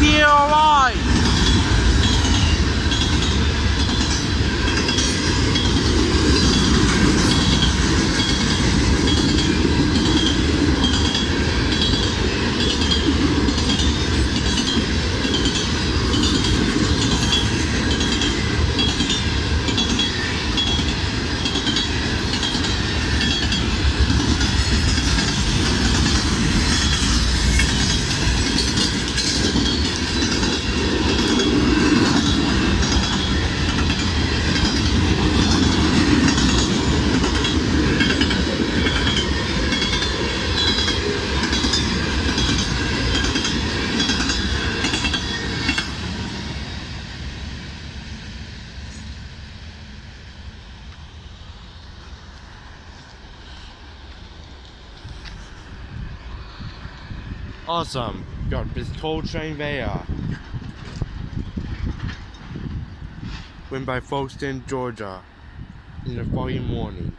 PRI! Awesome. Got this cold train there. Went by Folkestone, Georgia in the following morning.